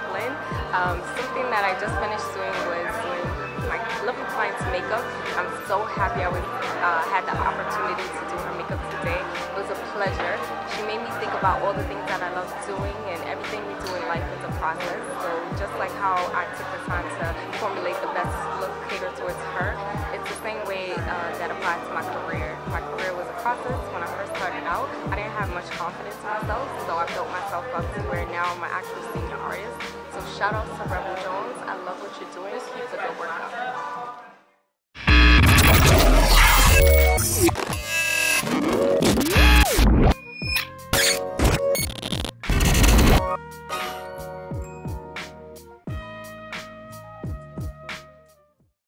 Brooklyn. Um, something that I just finished doing was doing my lovely client's makeup. I'm so happy I was uh, had the opportunity to do her makeup today. It was a pleasure. She made me think about all the things that I love doing and everything we do in life is a process. So just like how I took the time to formulate the best process. When I first started out, I didn't have much confidence in myself, so I built myself up to where now I'm an actual senior artist. So shout out to Rebel Jones. I love what you're doing.